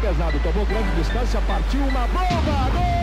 pesado, tomou grande distância, partiu uma bomba, gol!